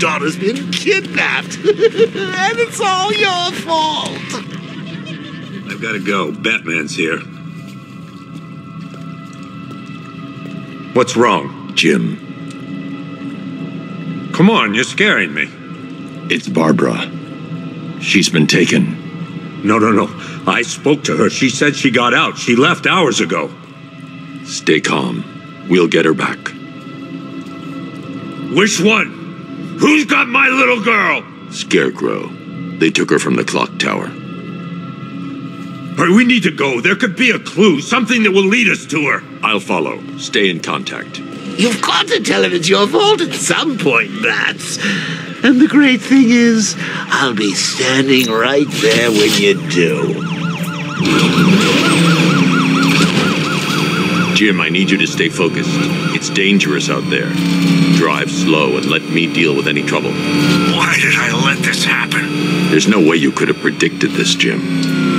daughter's been kidnapped. and it's all your fault. I've got to go. Batman's here. What's wrong? Jim, Come on, you're scaring me. it's Barbara. She's been taken. No, no, no. I spoke to her. She said she got out. She left hours ago. Stay calm. We'll get her back. Which one? Who's got my little girl? Scarecrow. They took her from the clock tower. Hurry, we need to go. There could be a clue, something that will lead us to her. I'll follow. Stay in contact. You've got to tell him it's your fault at some point, Bats. And the great thing is, I'll be standing right there when you do. Jim, I need you to stay focused. It's dangerous out there. Drive slow and let me deal with any trouble. Why did I let this happen? There's no way you could have predicted this, Jim.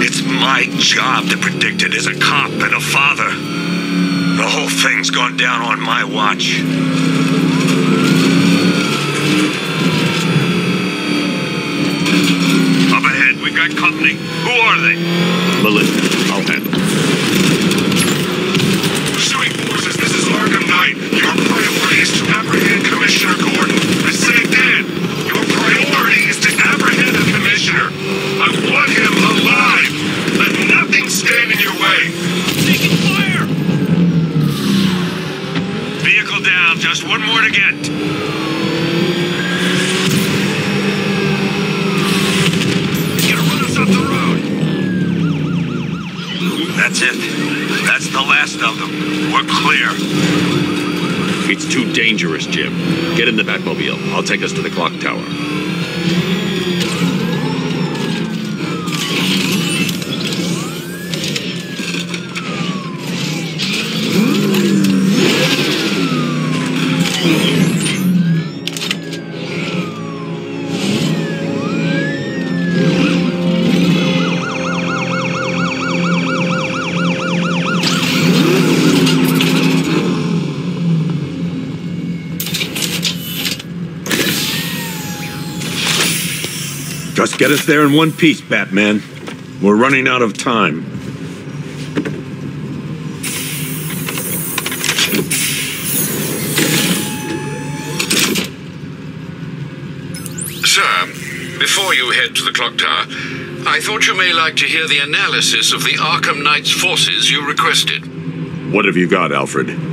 It's my job to predict it as a cop and a father. The whole thing's gone down on my watch. Up ahead, we've got company. Who are they? Militia, I'll handle it. Pursuing forces, this is Arkham Knight. Your priority is to apprehend Commissioner Gordon. I say again, your priority is to apprehend the Commissioner. I want him alive. Let nothing stand in your way. Taking fire! Vehicle down, just one more to get. That's it. That's the last of them. We're clear. It's too dangerous, Jim. Get in the Batmobile. I'll take us to the clock tower. Just get us there in one piece, Batman. We're running out of time. Sir, before you head to the clock tower, I thought you may like to hear the analysis of the Arkham Knight's forces you requested. What have you got, Alfred?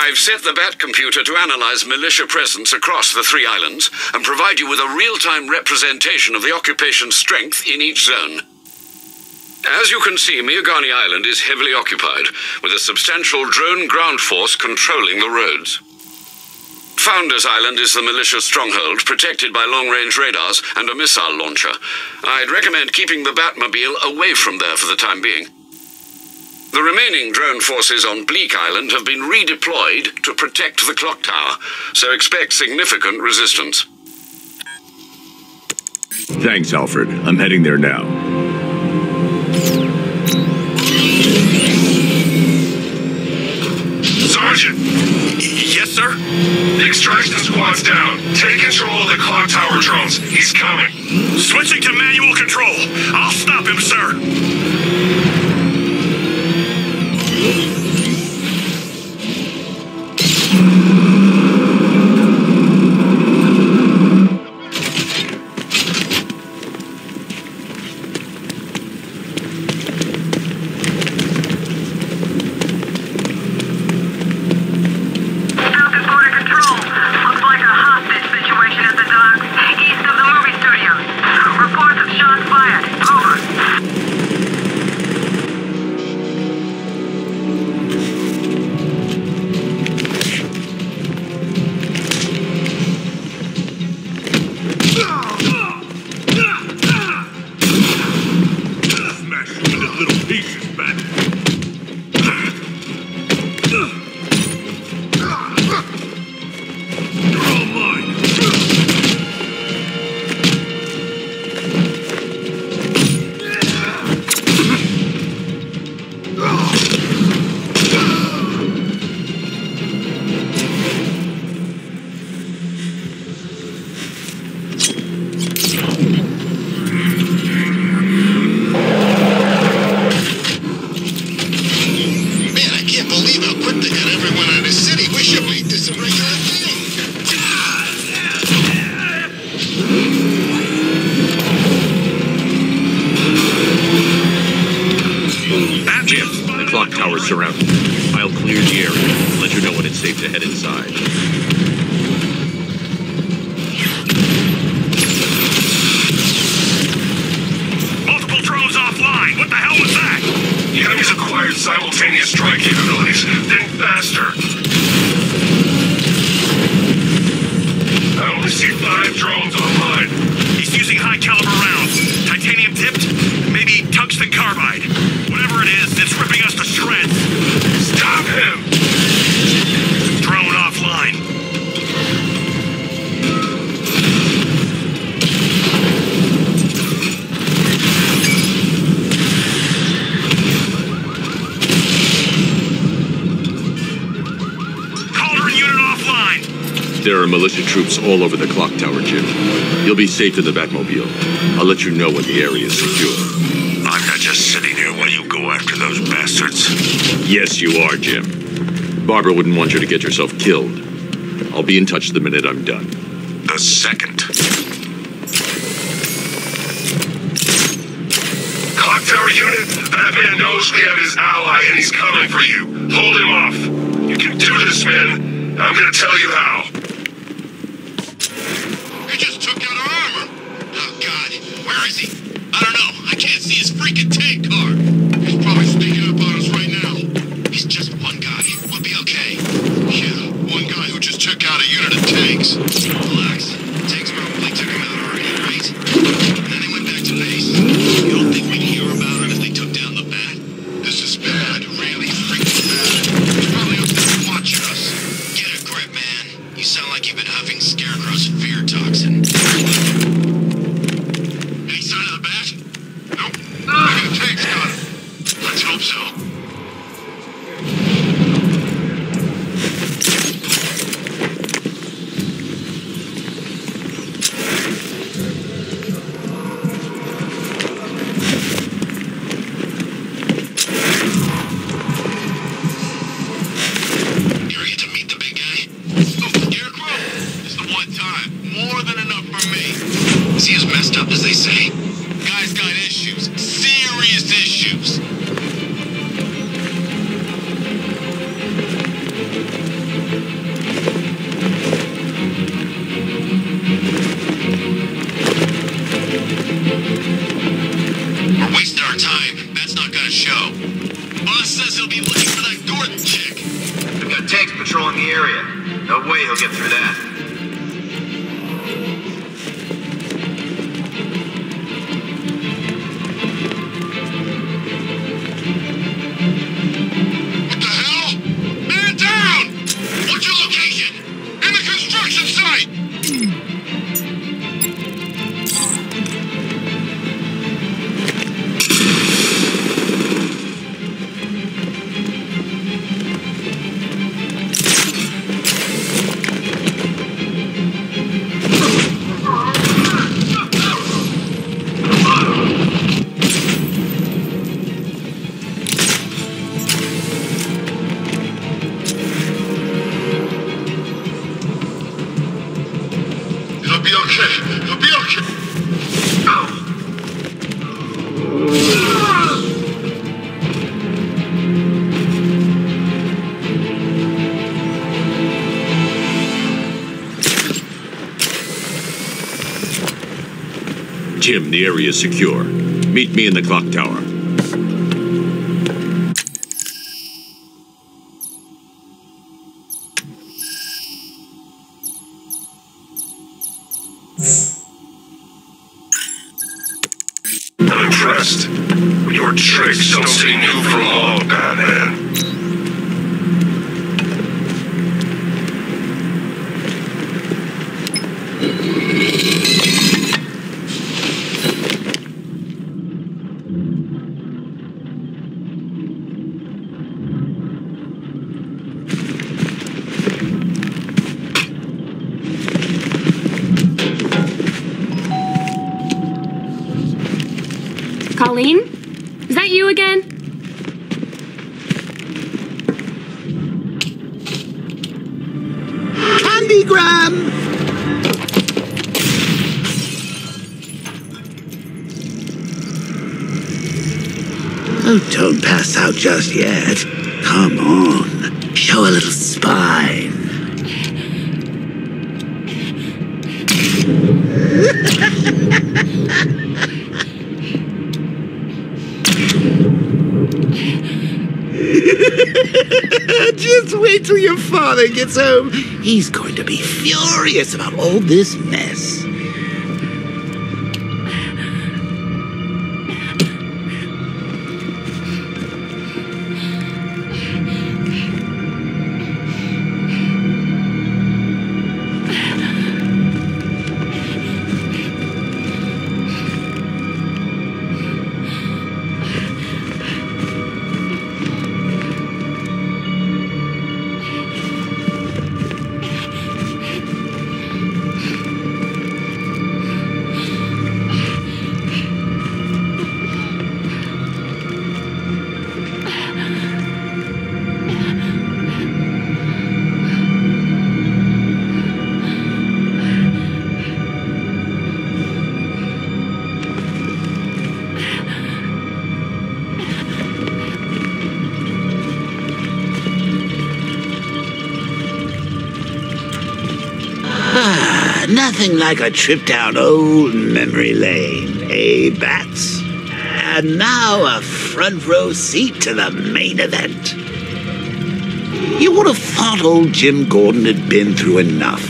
I've set the Bat computer to analyze militia presence across the three islands and provide you with a real-time representation of the occupation strength in each zone. As you can see, Miagani Island is heavily occupied, with a substantial drone ground force controlling the roads. Founders Island is the militia stronghold, protected by long-range radars and a missile launcher. I'd recommend keeping the Batmobile away from there for the time being. The remaining drone forces on Bleak Island have been redeployed to protect the clock tower, so expect significant resistance. Thanks, Alfred. I'm heading there now. Sergeant! Yes, sir? The extraction squad's down. Take control of the clock tower drones. He's coming. Switching to manual control. I'll stop him, sir. Clock tower's surrounded. I'll clear the area and let you know when it's safe to head inside. Multiple drones offline. What the hell was that? The enemy's acquired simultaneous strike capabilities. Then faster. I only see five drones online. He's using high caliber rounds. Titanium tipped? Maybe tungsten carbide. Whatever it is, it's ripping us Drone offline. Cauldron unit offline. There are militia troops all over the clock tower, Jim. You'll be safe in the Batmobile. I'll let you know when the area is secure. Yes, you are, Jim. Barbara wouldn't want you to get yourself killed. I'll be in touch the minute I'm done. The second. Clock tower unit, that man knows we have his ally and he's coming for you. Hold him off. You can do this, man. I'm gonna tell you how. He just took out our armor. Oh, God. Where is he? I don't know. I can't see his freaking tank car. Unit The area is secure. Meet me in the clock tower. I'm impressed. Your tricks don't seem new for long, till your father gets home. He's going to be furious about all this mess. Nothing like a trip down old memory lane, eh, Bats? And now a front row seat to the main event. You would have thought old Jim Gordon had been through enough.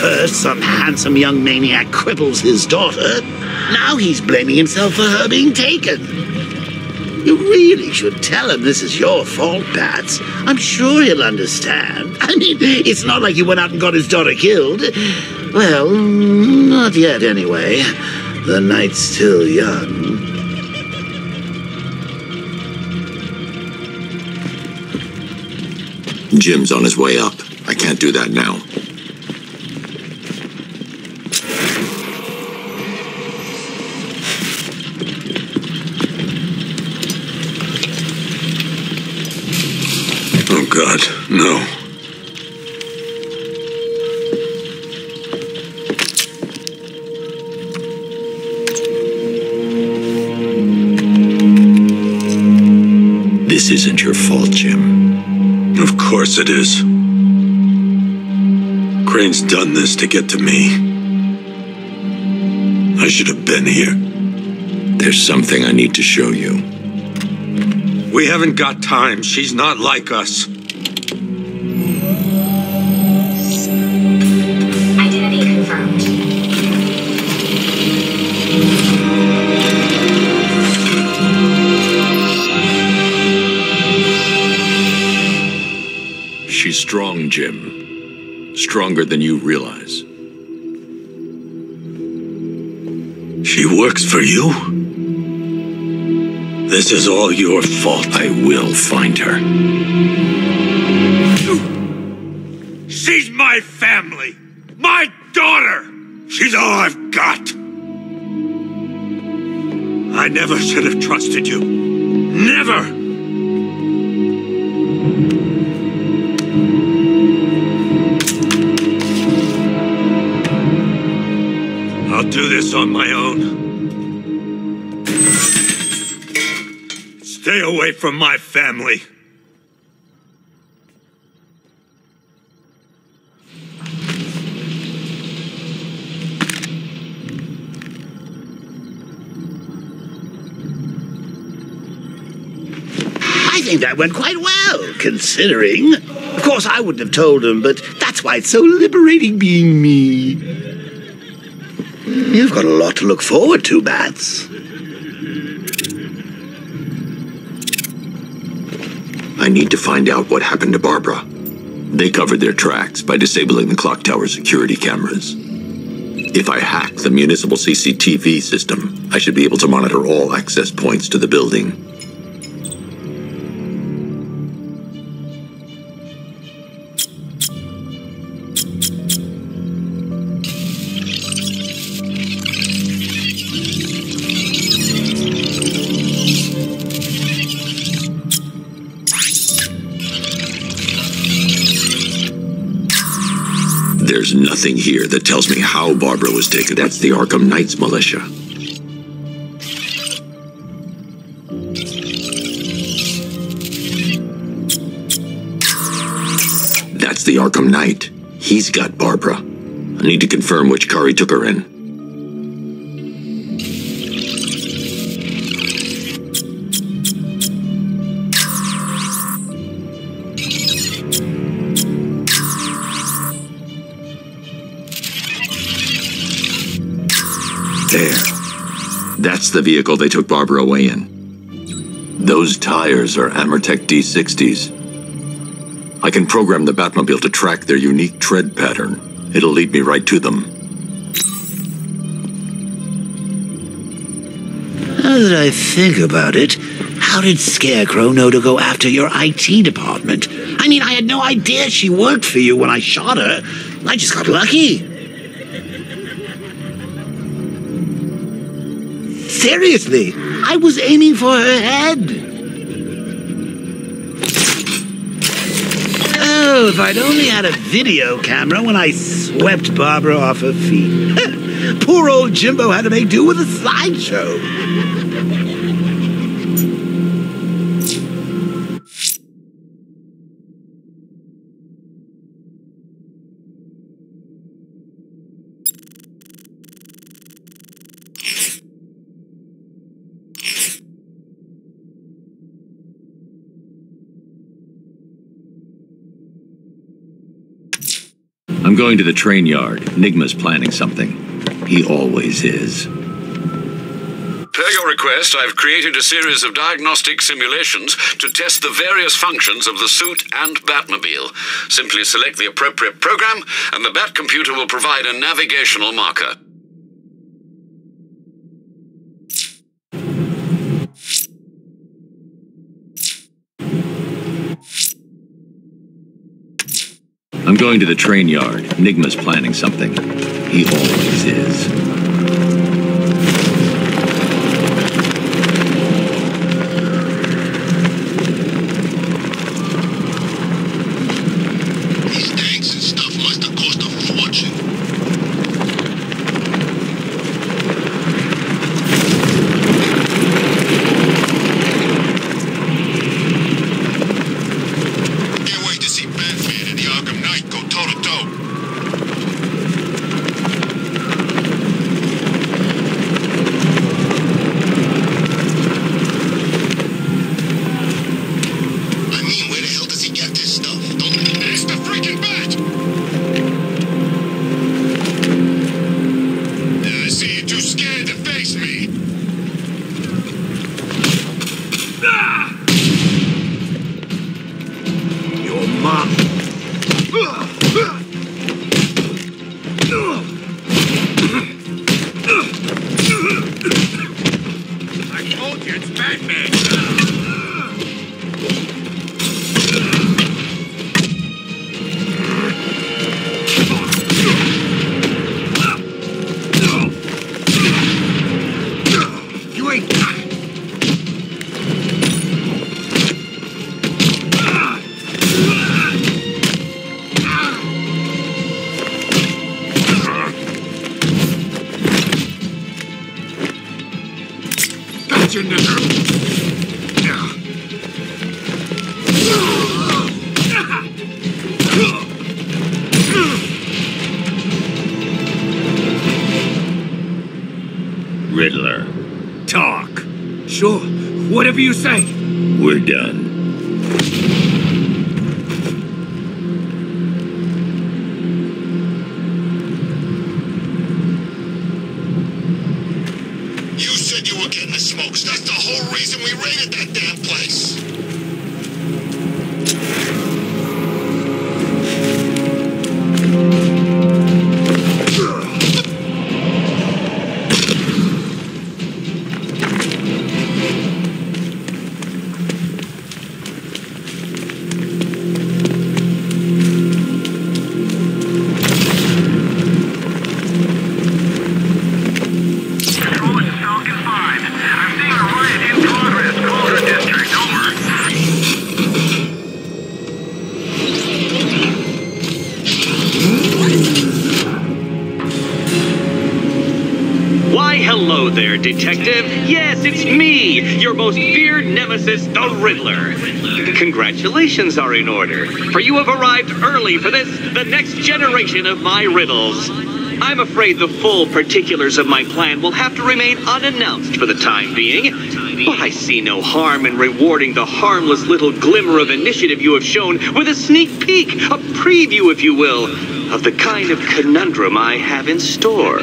First, some handsome young maniac cripples his daughter. Now he's blaming himself for her being taken. You really should tell him this is your fault, Bats. I'm sure he'll understand. I mean, it's not like you went out and got his daughter killed. Well, not yet, anyway. The night's still young. Jim's on his way up. I can't do that now. Oh, God, no. This isn't your fault, Jim. Of course it is. Crane's done this to get to me. I should have been here. There's something I need to show you. We haven't got time. She's not like us. Jim. Stronger than you realize. She works for you? This is all your fault. I will find her. She's my family. My daughter. She's all I've got. I never should have trusted you. Never. On my own. Stay away from my family. I think that went quite well, considering. Of course, I wouldn't have told him, but that's why it's so liberating being me. You've got a lot to look forward to, Bats. I need to find out what happened to Barbara. They covered their tracks by disabling the clock tower security cameras. If I hack the municipal CCTV system, I should be able to monitor all access points to the building. nothing here that tells me how Barbara was taken. That's the Arkham Knights militia. That's the Arkham Knight. He's got Barbara. I need to confirm which car he took her in. The vehicle they took Barbara away in. Those tires are Amertek D60s. I can program the Batmobile to track their unique tread pattern. It'll lead me right to them. Now that I think about it, how did Scarecrow know to go after your IT department? I mean, I had no idea she worked for you when I shot her. I just got lucky. Seriously, I was aiming for her head. Oh, if I'd only had a video camera when I swept Barbara off her feet. Poor old Jimbo had to make do with a slideshow. I'm going to the train yard. Nigma's planning something. He always is. Per your request, I've created a series of diagnostic simulations to test the various functions of the suit and Batmobile. Simply select the appropriate program, and the Bat computer will provide a navigational marker. I'm going to the train yard. Nigma's planning something. He always is. Whatever you say. We're done. There, detective. Yes, it's me, your most feared nemesis, the Riddler. Congratulations are in order, for you have arrived early for this, the next generation of my riddles. I'm afraid the full particulars of my plan will have to remain unannounced for the time being, but I see no harm in rewarding the harmless little glimmer of initiative you have shown with a sneak peek, a preview, if you will, of the kind of conundrum I have in store.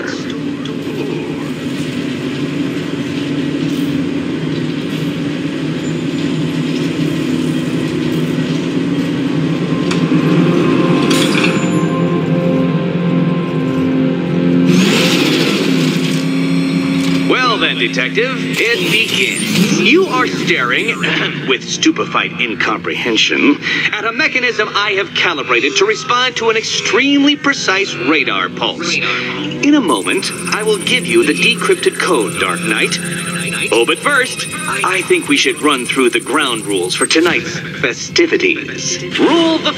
Detective, it begins. You are staring, with stupefied incomprehension, at a mechanism I have calibrated to respond to an extremely precise radar pulse. In a moment, I will give you the decrypted code, Dark Knight. Oh, but first, I think we should run through the ground rules for tonight's festivities. Rule the.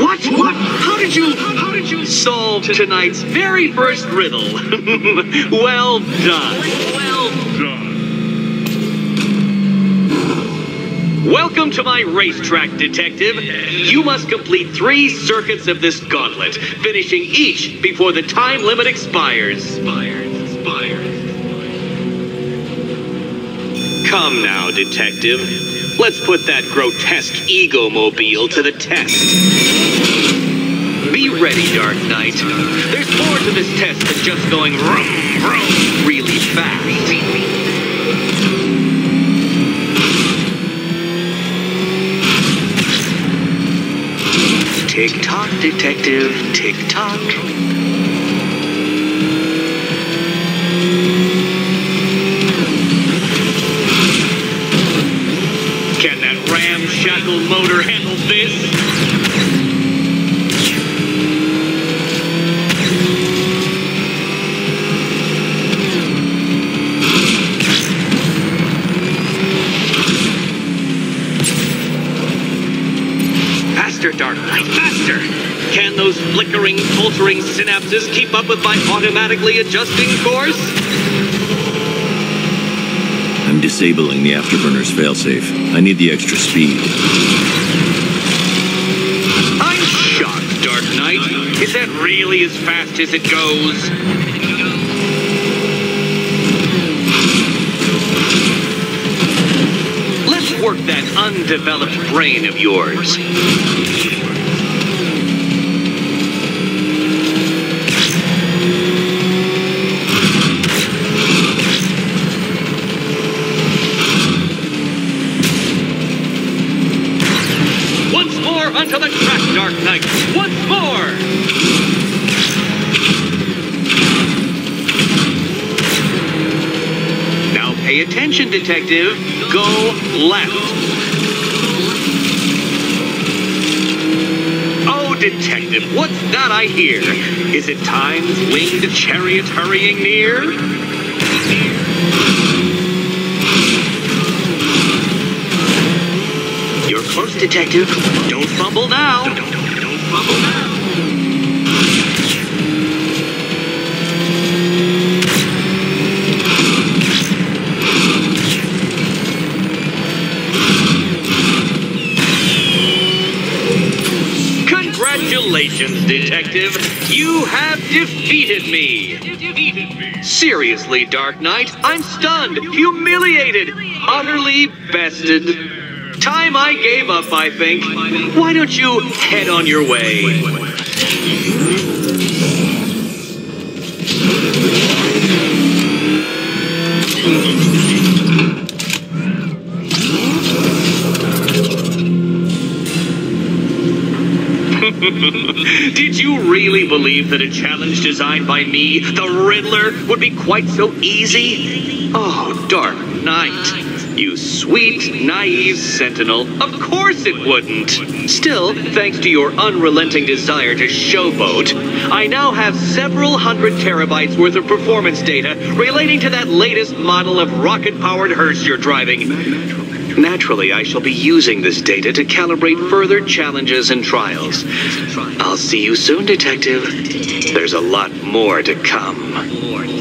What? What? How did you? How did you solve tonight's very first riddle? well done. Well done. Welcome to my racetrack, detective. You must complete three circuits of this gauntlet, finishing each before the time limit expires. Come now, detective. Let's put that grotesque ego-mobile to the test. Be ready, Dark Knight. There's more to this test than just going vroom, vroom really fast. Tick tock, detective. Tick tock. Can that ramshackle motor handle this? Faster, Dark Knight, faster! Can those flickering, faltering synapses keep up with my automatically adjusting course? I'm disabling the afterburner's failsafe. I need the extra speed. I'm shocked, Dark Knight. Is that really as fast as it goes? Let's work that undeveloped brain of yours. Once more onto the track, Dark Knight. Once more! Now pay attention, detective. Go left. Oh, detective, what's that I hear? Is it time's winged chariot hurrying near? You're close, detective. Don't fumble now. Don't, don't, don't, fumble now. Congratulations, detective. You have defeated me. Seriously, Dark Knight, I'm stunned, humiliated, utterly bested. Time I gave up, I think. Why don't you head on your way? Did you really believe that a challenge designed by me, the Riddler, would be quite so easy? Oh, Dark Knight. You sweet, naive sentinel. Of course it wouldn't. Still, thanks to your unrelenting desire to showboat, I now have several hundred terabytes worth of performance data relating to that latest model of rocket powered hearse you're driving. Naturally, I shall be using this data to calibrate further challenges and trials. I'll see you soon, Detective. There's a lot more to come.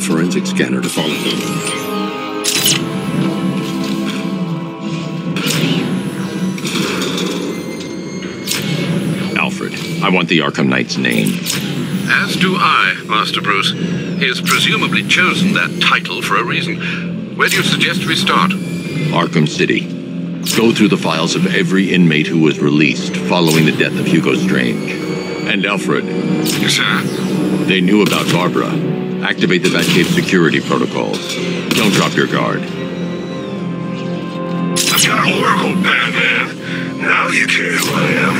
Forensic scanner to follow him. Alfred, I want the Arkham Knight's name. As do I, Master Bruce. He has presumably chosen that title for a reason. Where do you suggest we start? Arkham City. Go through the files of every inmate who was released following the death of Hugo Strange. And Alfred, Yes, Sir? they knew about Barbara. Activate the Batcave security protocols. Don't drop your guard. I've got a Oracle, Batman. Now you care who I am.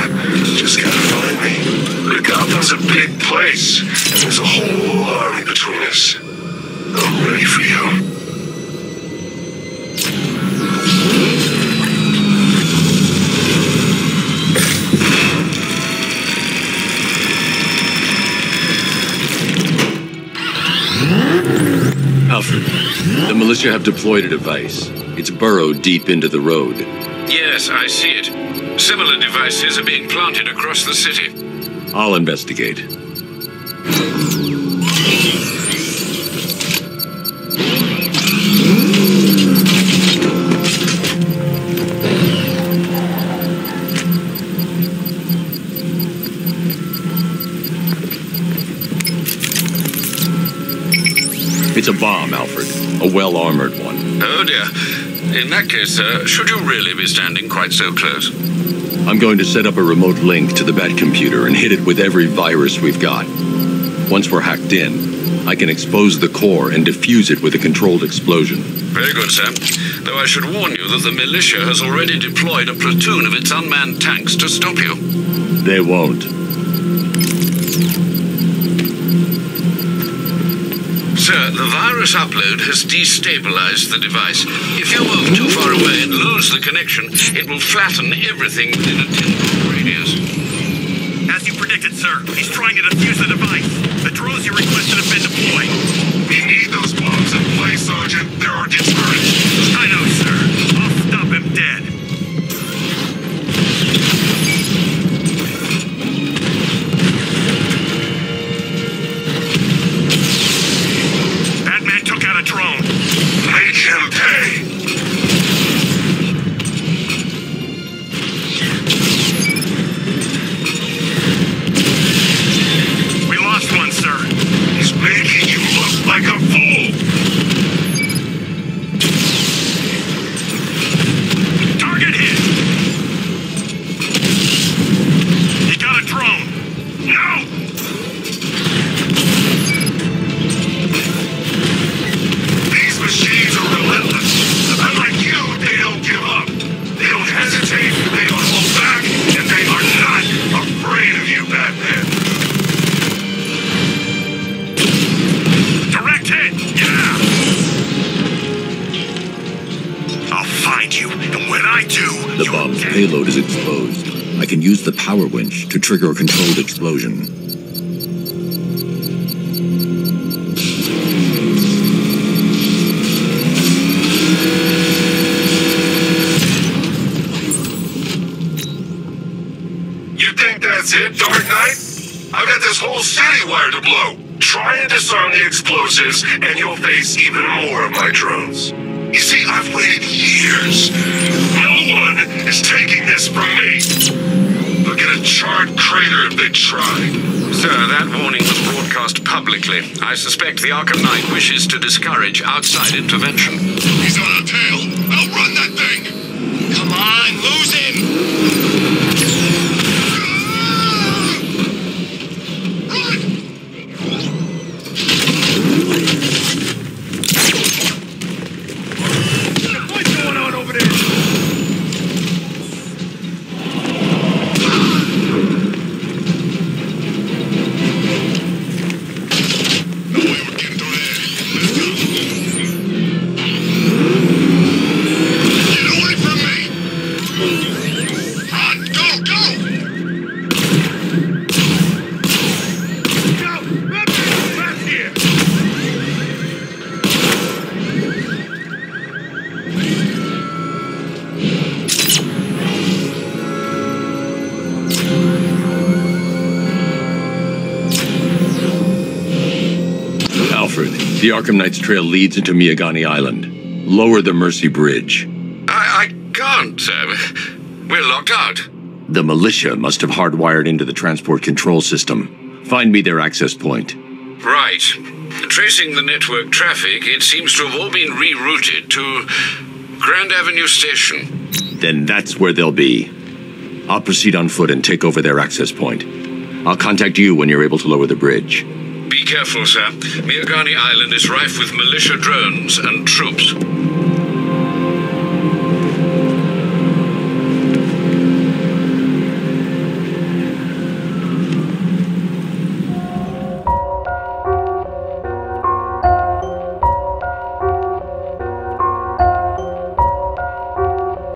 Just gotta find me. But Gotham's a big place, and there's a whole army between us. I'm ready for you. Alfred, the militia have deployed a device. It's burrowed deep into the road. Yes, I see it. Similar devices are being planted across the city. I'll investigate. It's a bomb, Alfred. A well armored one. Oh dear. In that case, sir, should you really be standing quite so close? I'm going to set up a remote link to the Bat computer and hit it with every virus we've got. Once we're hacked in, I can expose the core and defuse it with a controlled explosion. Very good, sir. Though I should warn you that the militia has already deployed a platoon of its unmanned tanks to stop you. They won't. Sir, the virus upload has destabilized the device. If you move too far away and lose the connection, it will flatten everything within a 10 radius. As you predicted, sir, he's trying to defuse the device. The drones you requested have been deployed. We need those bombs in place, Sergeant. There are deterrents. Disarm the explosives, and you'll face even more of my drones. You see, I've waited years. No one is taking this from me. They'll get a charred crater if they try. Sir, that warning was broadcast publicly. I suspect the Arkham Knight wishes to discourage outside intervention. He's on our tail. Outrun that thing. Come on, lose the Arkham Knight's trail leads into Miagani Island. Lower the Mercy Bridge. I, I can't, sir. We're locked out. The militia must have hardwired into the transport control system. Find me their access point. Right. Tracing the network traffic, it seems to have all been rerouted to Grand Avenue Station. Then that's where they'll be. I'll proceed on foot and take over their access point. I'll contact you when you're able to lower the bridge. Careful, sir. Miagani Island is rife with militia drones and troops.